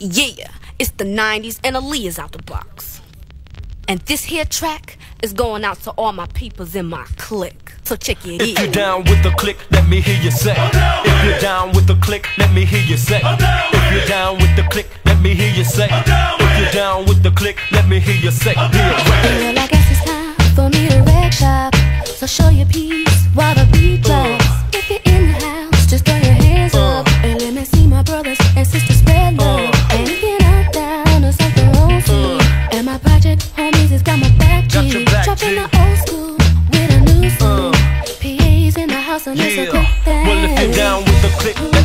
Yeah, it's the 90s and Aaliyah's out the box. And this here track is going out to all my peoples in my clique. So check it If you're down with the clique, let me hear you say. If you're down with the clique, let me hear you say. If you're down with the clique, let me hear you say. If you're down with the clique, let me hear you say. Well, I guess it's time for me to wake up. So show your peace while the beat drops. If you're in the house, just Yeah. Well, if you're down with the clique.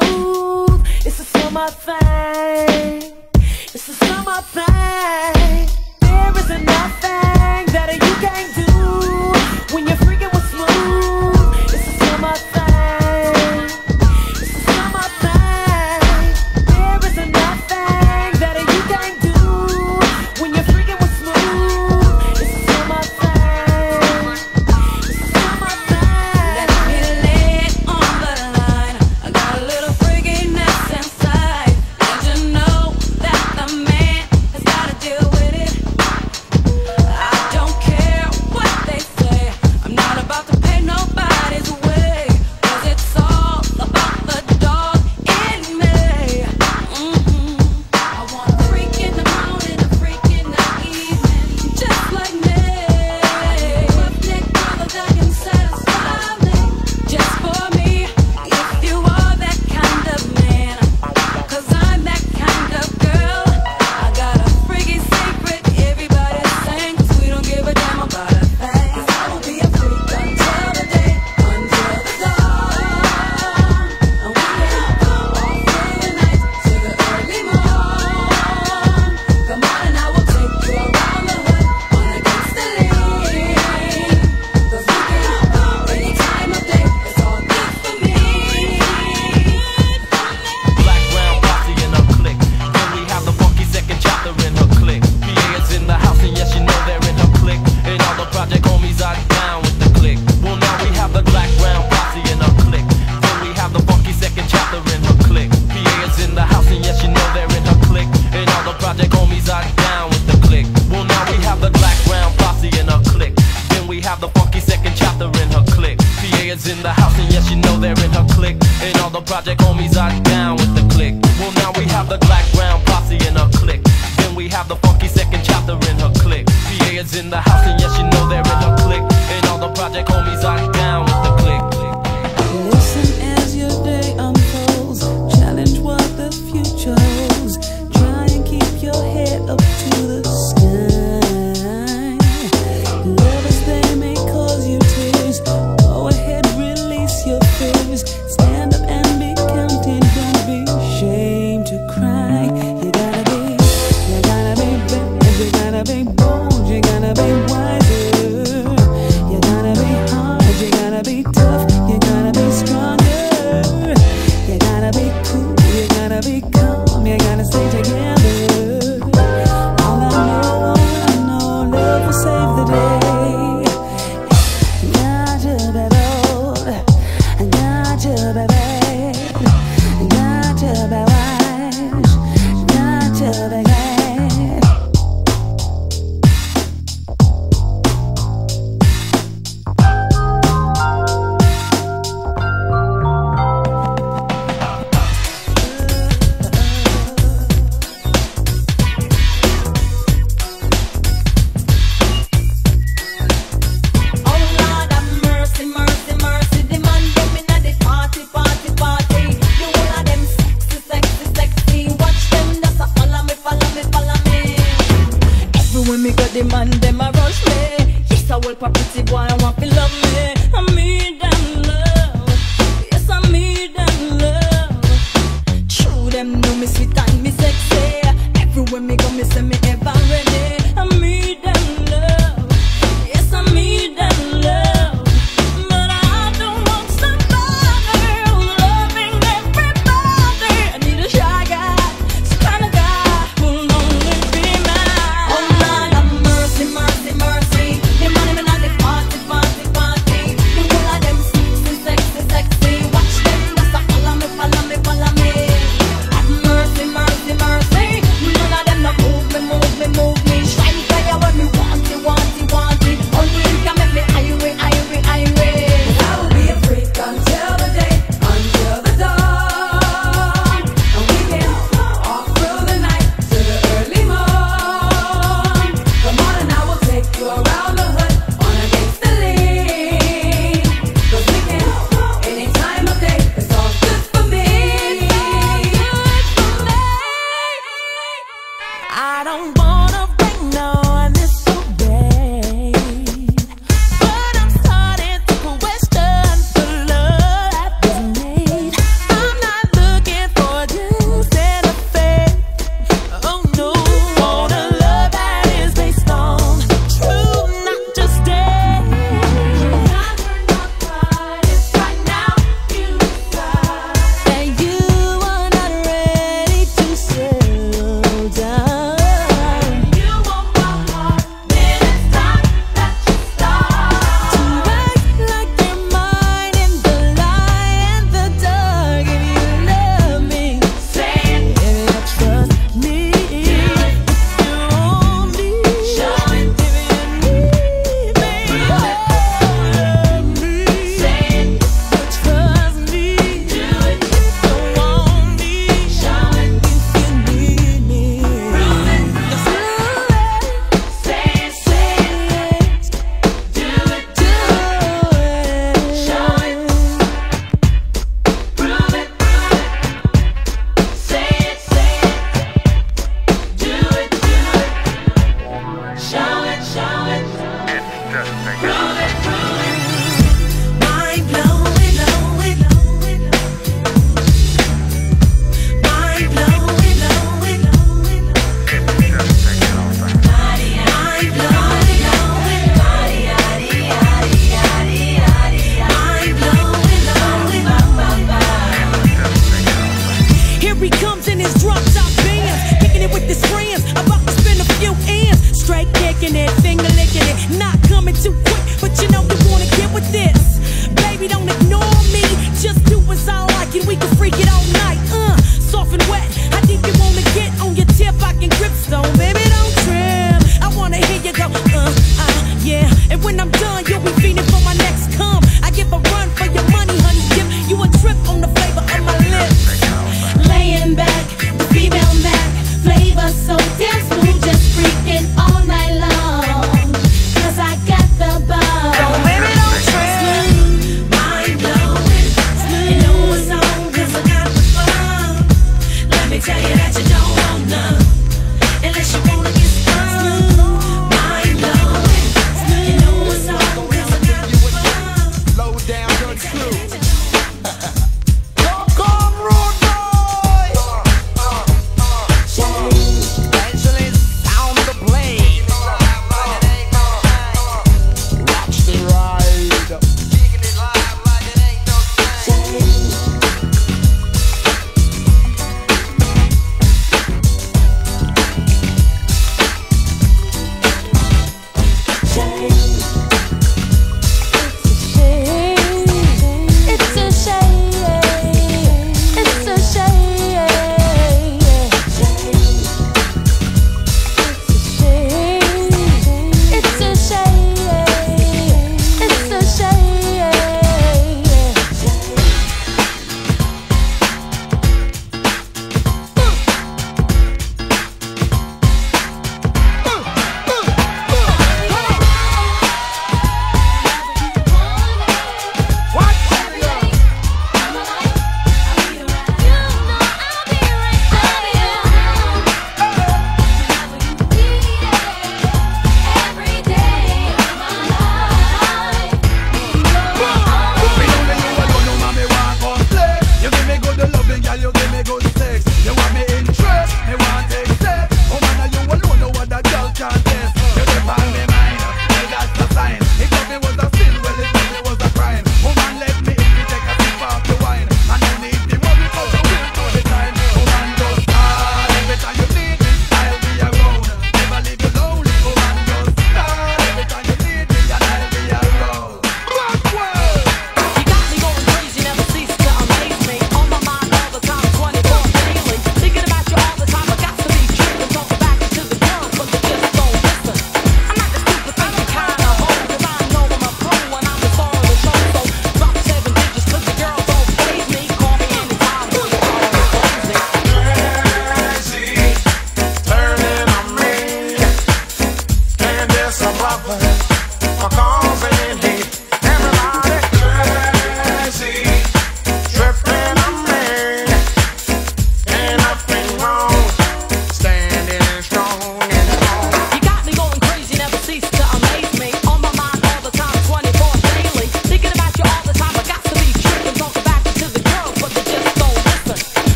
smooth. It's a summer thing. It's a summer thing. There isn't nothing that you can't do when you're. Project homies, I man them a rush me. Yes, I will for pretty boy, I want to love me. I need them love. Yes, I need them love. True, them know me sweet and me sexy. Everywhere me go, me say me you know you wanna get with this. Baby, don't ignore me. Just do as I like and we can freak it all night. Uh, soft and wet. I think you wanna get on your tip. I can grip stone, baby. Don't trim. I wanna hear you go. Uh, uh, yeah. And when I'm done, you'll be feeling.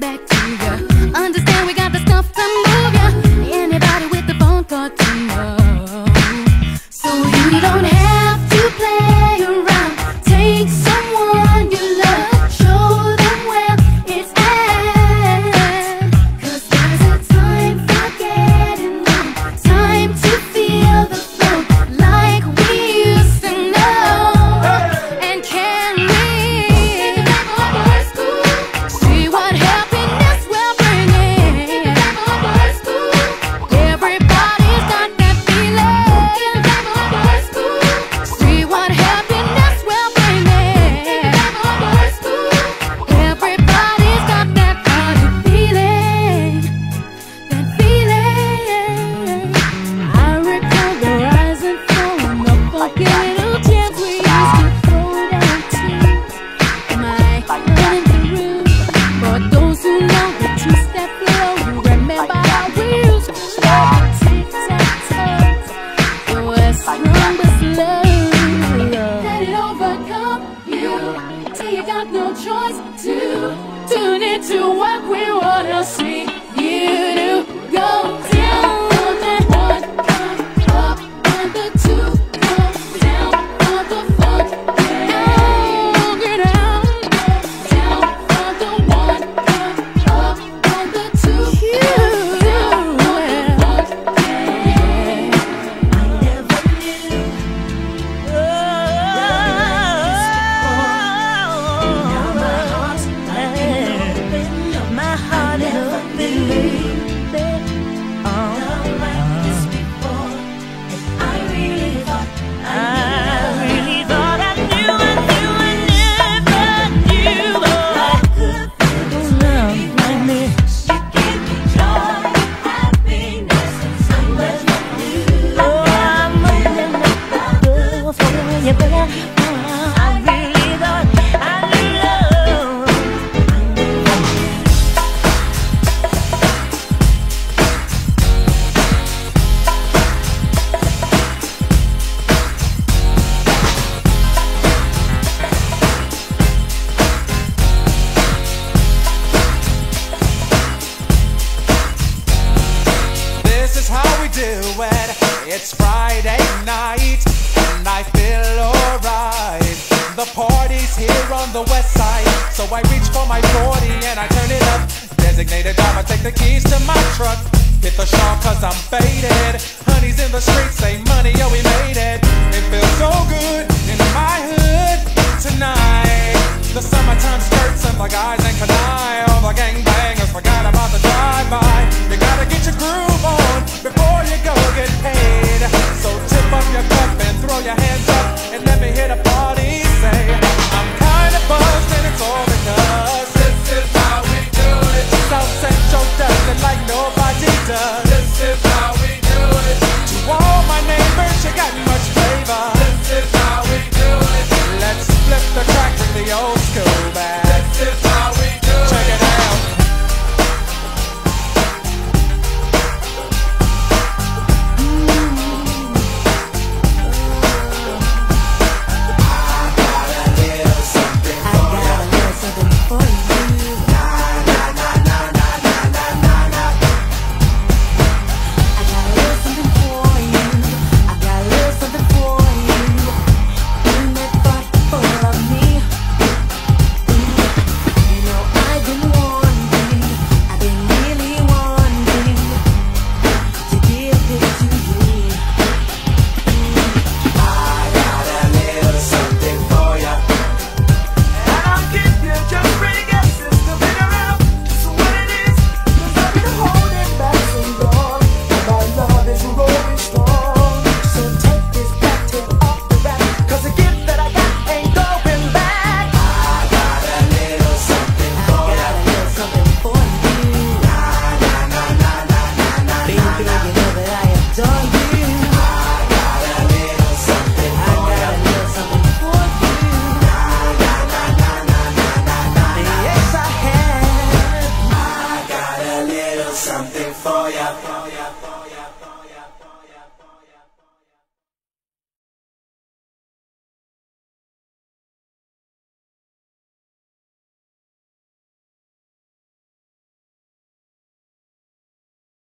back